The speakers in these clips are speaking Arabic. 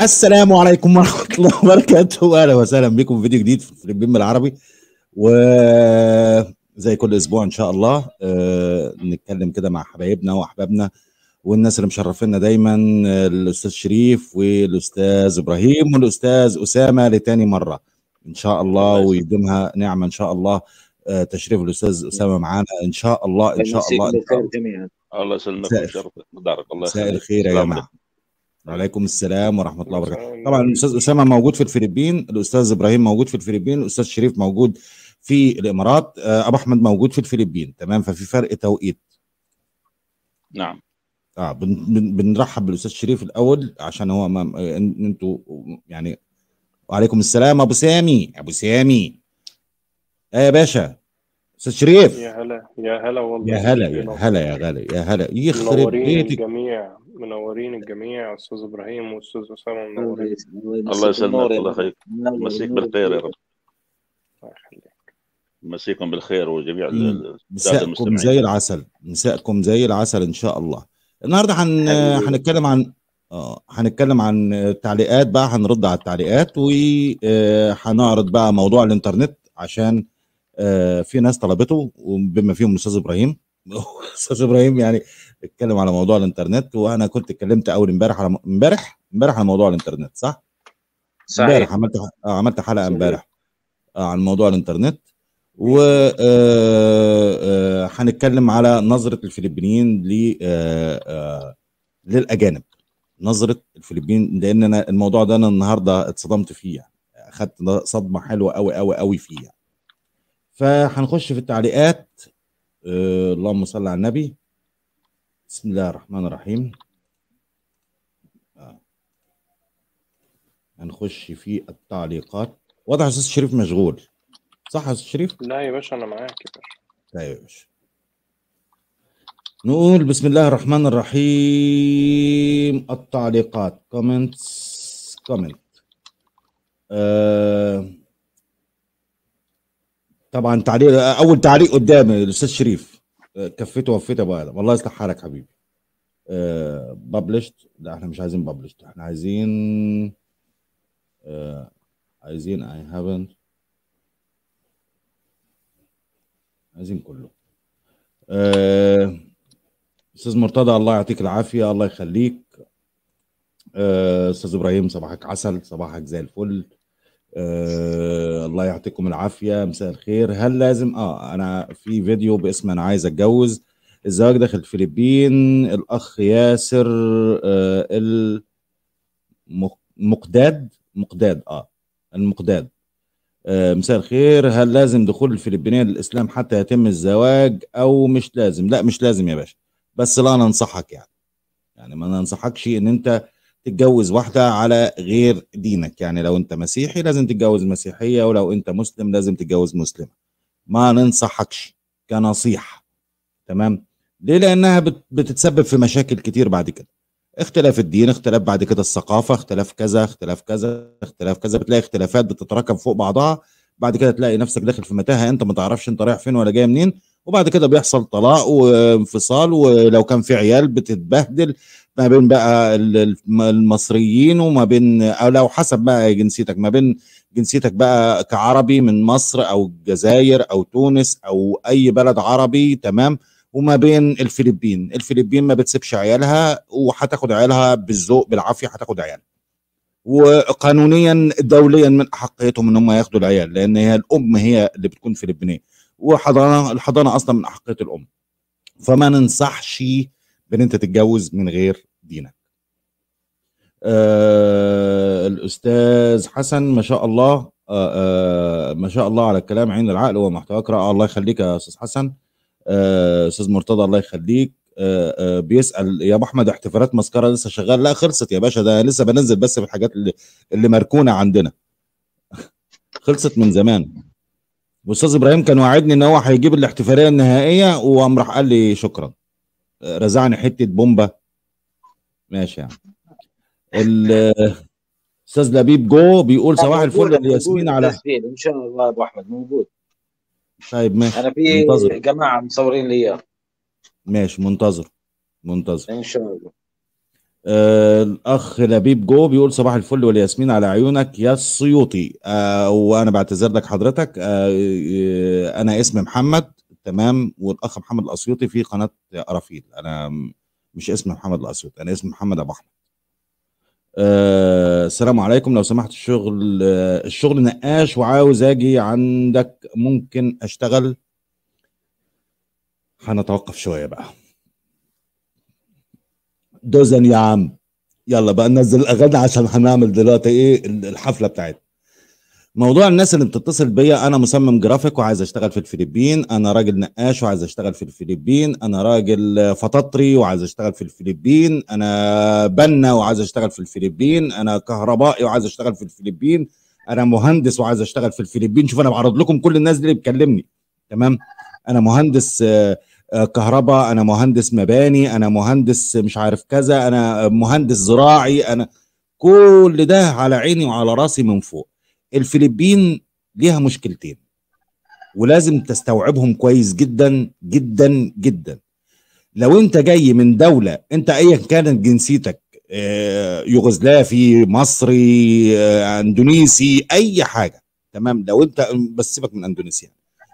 السلام عليكم ورحمة الله وبركاته. أهلا وسهلا بكم في فيديو جديد في فلبين بالعربي وزي كل أسبوع إن شاء الله آه، نتكلم كده مع حبايبنا وأحبابنا والناس اللي مشرفينا دايما الأستاذ شريف والأستاذ إبراهيم والأستاذ أسامة لتاني مرة. إن شاء الله ويديمها نعمة إن شاء الله. آه، تشريف الأستاذ أسامة معانا إن شاء الله إن شاء الله. الله يسلمك ويشرفك. الله مساء يخليك. الخير يا جماعة. وعليكم السلام ورحمة الله وبركاته. طبعا الأستاذ أسامة موجود في الفلبين الأستاذ إبراهيم موجود في الفلبين الأستاذ شريف موجود في الإمارات آه، أبو أحمد موجود في الفلبين. تمام؟ ففي فرق توقيت. نعم. آه بن بن بنرحب بالأستاذ شريف الأول عشان هو ما إن- إنتوا يعني وعليكم السلام. أبو سامي أبو سامي. إيه يا باشا. أستاذ شريف. يا هلا يا هلا والله. يا هلا يا هلا يا غالي يا هلا. يخرب منورين بيتك. الجميع منورين الجميع. أستاذ إبراهيم وأستاذ أسامة منورين. الله يسلمك الله يخليك. مسيك بالخير يا رب. الله يخليك. مسيكم بالخير وجميع مساءكم زي العسل. مساءكم زي العسل إن شاء الله. النهارده هن. هنتكلم عن آه هنتكلم عن التعليقات بقى. هنرد على التعليقات وهنعرض بقى موضوع الإنترنت عشان آه، في ناس طلبته وبما فيهم الأستاذ إبراهيم الاستاذ إبراهيم يعني اتكلم على موضوع الإنترنت وأنا كنت اتكلمت أول امبارح على امبارح امبارح على موضوع الإنترنت صح؟ امبارح صحيح عملت آه، عملت حلقة. امبارح آه، عن موضوع الإنترنت و آه، آه، هنتكلم على نظرة الفلبينيين ل آه، آه، للأجانب نظرة الفلبين لأن أنا الموضوع ده أنا النهارده اتصدمت فيه يعني أخدت صدمة حلوة قوي قوي قوي فيه يعني. فهنخش في التعليقات. آه، اللهم صل على النبي. بسم الله الرحمن الرحيم. آه. هنخش في التعليقات. واضح يا أستاذ شريف مشغول. صح يا أستاذ شريف؟ لا يا باشا أنا معاك يا باشا. طيب يا باشا. نقول بسم الله الرحمن الرحيم. التعليقات. comments comment آه طبعا تعليق أول تعليق قدامي الأستاذ شريف. آه، كفيته وفيته ابو آدم والله يصلح حالك حبيبي. آه ببلشت لا إحنا مش عايزين ببلشت إحنا عايزين آه عايزين اي هافنت عايزين كله. آه، أستاذ مرتضى الله يعطيك العافية الله يخليك. آه، أستاذ إبراهيم صباحك عسل صباحك زي الفل. آه، الله يعطيكم العافية مساء الخير. هل لازم؟ آه أنا في فيديو باسم أنا عايز أتجوز. الزواج داخل الفلبين. الأخ ياسر آه، المقداد مقداد آه المقداد. آه، مساء الخير. هل لازم دخول الفلبينيين للإسلام حتى يتم الزواج أو مش لازم؟ لا مش لازم يا باشا. بس لا ننصحك يعني. يعني ما ننصحكش إن أنت تتجوز واحدة على غير دينك. يعني لو أنت مسيحي لازم تتجوز مسيحية ولو أنت مسلم لازم تتجوز مسلمة. ما ننصحكش كنصيحة. تمام؟ ليه؟ لأنها بت- بتتسبب في مشاكل كتير بعد كده. اختلاف الدين اختلاف بعد كده الثقافة اختلاف كذا اختلاف كذا اختلاف كذا. بتلاقي اختلافات بتتراكم فوق بعضها. بعد كده تلاقي نفسك داخل في متاهة أنت ما تعرفش أنت رايح فين ولا جاي منين. وبعد كده بيحصل طلاق وانفصال ولو كان في عيال بتتبهدل. ما بين بقى ال- الم- المصريين وما بين أو لو حسب بقى جنسيتك ما بين جنسيتك بقى كعربي من مصر أو الجزائر أو تونس أو أي بلد عربي تمام؟ وما بين الفلبين الفلبين ما بتسيبش عيالها وهتاخد عيالها بالذوق بالعافية هتاخد عيال. وقانونيا دوليا من أحقيتهم إن هم ياخدوا العيال لأن هي الأم هي اللي بتكون فلبينية. وحضانة الحضانة أصلا من أحقية الأم. فما ننصحش بإن أنت تتجوز من غير دينك. آه الأستاذ حسن ما شاء الله آه آه ما شاء الله على الكلام عين العقل ومحتوى أقرأ. الله يخليك يا أستاذ حسن. آه، أستاذ مرتضى الله يخليك. آه، آه، بيسأل يا أبو أحمد احتفالات مسكرة لسه شغال؟ لا خلصت يا باشا ده لسه بنزل بس في الحاجات اللي, اللي مركونة عندنا. خلصت من زمان. واستاذ إبراهيم كان واعدني إن هو هيجيب الاحتفالية النهائية وقام راح قال لي شكرا. آه، رزعني حتة بومبة. ماشي يعني ال- أستاذ لبيب جو بيقول صباح الفل يا ياسمين على التسجيل إن شاء الله يا أبو أحمد موجود. طيب ماشي أنا في منتظر. جماعة مصورين لي. اياه ماشي منتظر منتظر. إن شاء الله. آه الأخ لبيب جو بيقول صباح الفل والياسمين على عيونك يا السيوطي آه وأنا بعتذر لك حضرتك. آه آه، أنا اسمي محمد تمام والأخ محمد الاسيوطي في قناة ارافيل أنا مش اسمي محمد الاسيوطي أنا اسمي محمد أبو أحمد. آه السلام عليكم. لو سمحت الشغل آه الشغل نقاش وعاوز أجي عندك ممكن أشتغل؟ هنتوقف شوية بقى. دوزن يا عم. يلا بقى ننزل الأغاني عشان هنعمل دلوقتي إيه الحفلة بتاعتنا. موضوع الناس اللي بتتصل بيا أنا مصمم جرافيك وعايز أشتغل في الفلبين أنا راجل نقاش وعايز أشتغل في الفلبين أنا راجل فطاطري وعايز أشتغل في الفلبين أنا بنا وعايز أشتغل في الفلبين أنا كهربائي وعايز أشتغل في الفلبين أنا مهندس وعايز أشتغل في الفلبين. شوف أنا بعرض لكم كل الناس دي اللي بتكلمني تمام؟ أنا مهندس آه، آه، كهرباء أنا مهندس مباني أنا مهندس مش عارف كذا أنا مهندس زراعي أنا كل ده على عيني وعلى راسي من فوق. الفلبين ليها مشكلتين ولازم تستوعبهم كويس جدا جدا جدا. لو انت جاي من دولة انت ايا كانت جنسيتك آه، يوغوسلافي مصري آه، اندونيسي أي حاجة تمام؟ لو انت بس سيبك من اندونيسيا.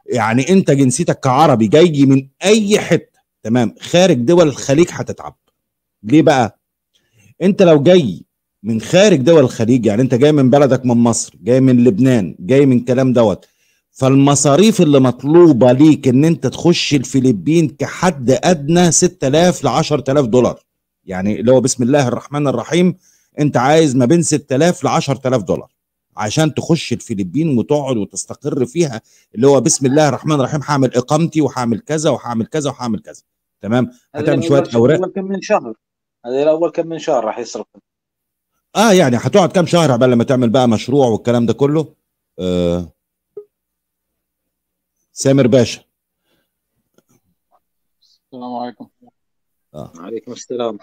يعني انت جنسيتك كعربي جاي من أي حتة تمام؟ خارج دول الخليج هتتعب. ليه بقى؟ انت لو جاي من خارج دول الخليج يعني انت جاي من بلدك من مصر جاي من لبنان جاي من كلام دوت. فالمصاريف اللي مطلوبة ليك ان انت تخش الفلبين كحد أدنى 6000 ل 10000 دولار. يعني اللي هو بسم الله الرحمن الرحيم انت عايز ما بين 6000 ل 10000 دولار. عشان تخش الفلبين وتقعد وتستقر فيها اللي هو بسم الله الرحمن الرحيم هعمل إقامتي وهعمل كذا وهعمل كذا وهعمل كذا. تمام؟ هتعمل شوية اوراق اول كم من شهر. هذا الأول كم من شهر راح يصرف. آه يعني هتقعد كام شهر عبال لما تعمل بقى مشروع والكلام ده كله؟ آه. سامر باشا. السلام عليكم. آه. وعليكم السلام.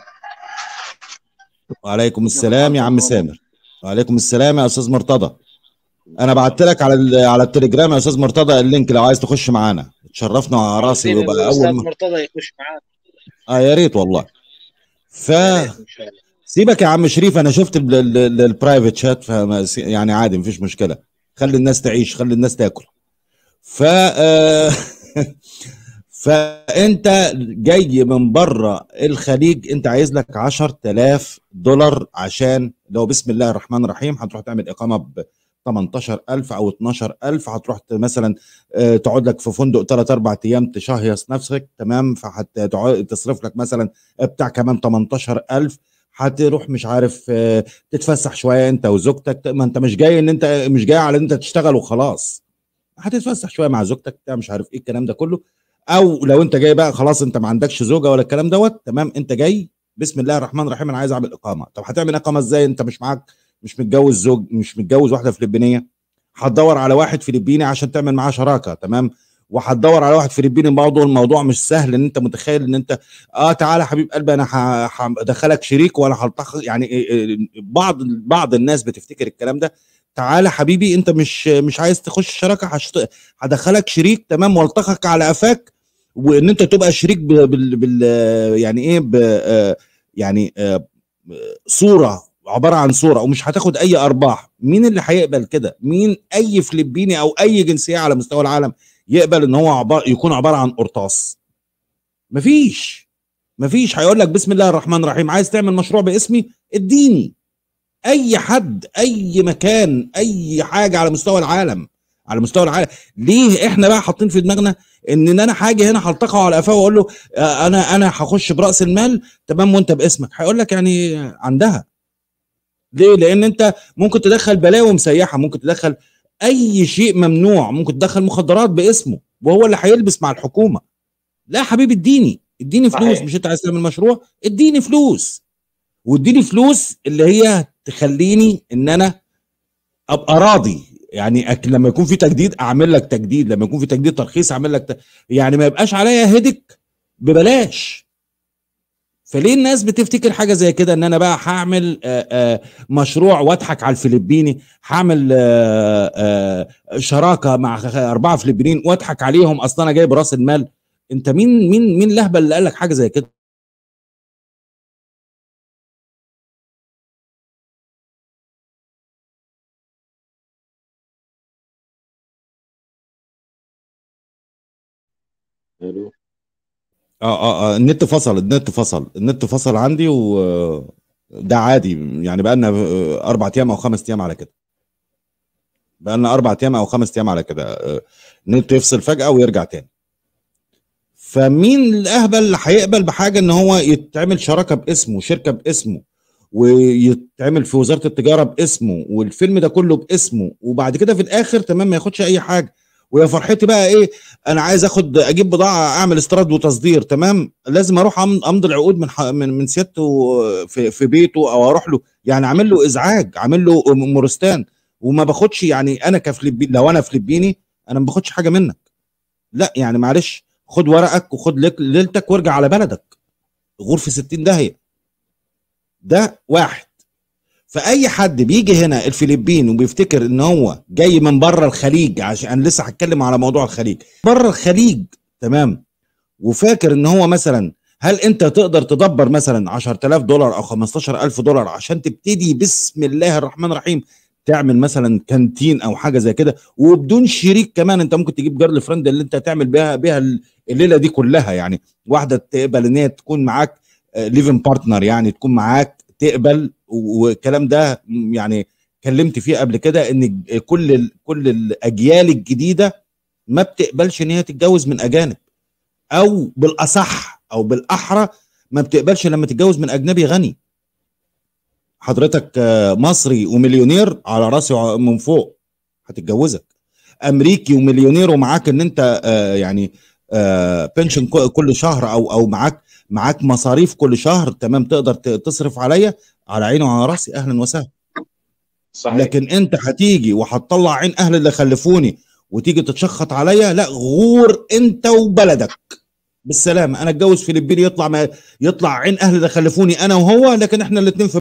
وعليكم السلام يا عم سامر. وعليكم السلام يا أستاذ مرتضى. أنا بعت لك على على التليجرام يا أستاذ مرتضى ال link لو عايز تخش معانا. تشرفنا على راسي ويبقى أول ما مرتضى يخش معانا؟ آه يا ريت والله. ف سيبك يا عم شريف أنا شفت ال private chat يعني عادي مفيش مشكلة. خلي الناس تعيش خلي الناس تاكل. ف آه، فأنت جاي من بره الخليج أنت عايز لك 10000 دولار عشان لو بسم الله الرحمن الرحيم هتروح تعمل إقامة ب 18000 أو 12000 هتروح مثلا آه، تقعد لك في فندق 3 4 أيام تشهيص نفسك تمام؟ فهتصرف لك مثلا بتاع كمان 18000 هتروح مش عارف آه، تتفسح شوية انت وزوجتك ما انت مش جاي ان انت مش جاي على ان انت تشتغل وخلاص. هتتفسح شوية مع زوجتك بتاع مش عارف إيه الكلام ده كله. أو لو انت جاي بقى خلاص انت ما عندكش زوجة ولا الكلام دوت تمام انت جاي بسم الله الرحمن الرحيم أنا عايز اعمل إقامة. طب هتعمل إقامة إزاي؟ انت مش معاك مش متجوز زوج مش متجوز واحدة فلبينية. هتدور على واحد فلبيني عشان تعمل معاه شراكة تمام. وهتدور على واحد فلبيني برضه الموضوع مش سهل إن أنت متخيل إن أنت آه تعالى حبيب قلبي أنا هدخلك شريك وأنا هلطخ يعني إيه، إيه، بعض بعض الناس بتفتكر الكلام ده. تعالى حبيبي أنت مش مش عايز تخش شراكة هدخلك شريك تمام والطخك على قفاك وإن أنت تبقى شريك بال, بال يعني إيه ب يعني صورة عبارة عن صورة ومش هتاخد أي أرباح. مين اللي هيقبل كده؟ مين؟ أي فلبيني أو أي جنسية على مستوى العالم. يقبل إن هو عبارة يكون عبارة عن قرطاس. مفيش. مفيش. هيقول لك بسم الله الرحمن الرحيم. عايز تعمل مشروع باسمي؟ اديني. أي حد أي مكان أي حاجة على مستوى العالم. على مستوى العالم. ليه إحنا بقى حاطين في دماغنا إن أنا حاجة هنا هلتقه على قفاه وأقول له آه، أنا أنا هخش برأس المال تمام وأنت باسمك. هيقول لك يعني عندها. ليه؟ لأن أنت ممكن تدخل بلاوي مسيحة ممكن تدخل أي شيء ممنوع ممكن تدخل مخدرات باسمه وهو اللي هيلبس مع الحكومة. لا حبيبي اديني اديني فلوس. صحيح. مش انت عايز تعمل مشروع؟ اديني فلوس. واديني فلوس اللي هي تخليني إن أنا أبقى راضي. يعني أك... لما يكون في تجديد أعمل لك تجديد لما يكون في تجديد ترخيص أعمل لك ت... يعني ما يبقاش عليا هدك ببلاش. فليه الناس بتفتكر حاجة زي كده؟ إن أنا بقى هعمل آه، آه، مشروع وأضحك على الفلبيني هعمل آه، شراكة مع أربعة فلبينيين وأضحك عليهم أصلا أنا جايب رأس المال. أنت مين مين مين لهبل اللي قال لك حاجة زي كده؟ ألو؟ آه آه آه النت فصل النت فصل النت فصل عندي و ده عادي. يعني بقى لنا أربع أيام أو خمس أيام على كده. بقى لنا أربع أيام أو خمس أيام على كده النت يفصل فجأة ويرجع تاني. فمين الأهبل اللي هيقبل بحاجة إن هو يتعمل شراكة باسمه شركة باسمه ويتعمل في وزارة التجارة باسمه والفيلم ده كله باسمه وبعد كده في الآخر تمام ما ياخدش أي حاجة. ويا فرحتي بقى إيه أنا عايز آخد أجيب بضاعة أعمل استيراد وتصدير تمام؟ لازم أروح أمضي العقود من من من سيادته في, في بيته أو أروح له. يعني عامل له إزعاج عامل له مورستان. وما باخدش يعني أنا كفلبيني لو أنا فلبيني أنا ما باخدش حاجة منك. لا يعني معلش خد ورقك وخد ليلتك وارجع على بلدك. غور في 60 داهية. ده واحد. فأي حد بيجي هنا الفلبين وبيفتكر إن هو جاي من بره الخليج عشان لسه هتكلم على موضوع الخليج. بره الخليج تمام؟ وفاكر إن هو مثلا هل أنت تقدر تدبر مثلا 10000 دولار أو 15000 دولار عشان تبتدي بسم الله الرحمن الرحيم تعمل مثلا كانتين أو حاجة زي كده؟ وبدون شريك كمان أنت ممكن تجيب girlfriend اللي أنت تعمل بيها بيها الليلة دي كلها يعني. واحدة تقبل إن هي تكون معاك live-in partner يعني تكون معاك تقبل والكلام ده يعني كلمت فيه قبل كده إن كل كل الأجيال الجديدة ما بتقبلش إن هي تتجوز من أجانب. أو بالأصح أو بالأحرى ما بتقبلش لما تتجوز من أجنبي غني. حضرتك مصري ومليونير على راسي من فوق هتتجوزك. أمريكي ومليونير ومعاك إن أنت يعني بنشن كل شهر أو أو معاك معاك مصاريف كل شهر تمام تقدر تصرف عليا؟ على عيني وعلى رأسي أهلا وسهلا. صحيح. لكن أنت هتيجي وهتطلع عين أهل اللي خلفوني وتيجي تتشخط عليا؟ لا غور أنت وبلدك. بالسلامة. أنا أتجوز فلبيني يطلع ما يطلع عين أهل اللي خلفوني أنا وهو لكن إحنا الاثنين في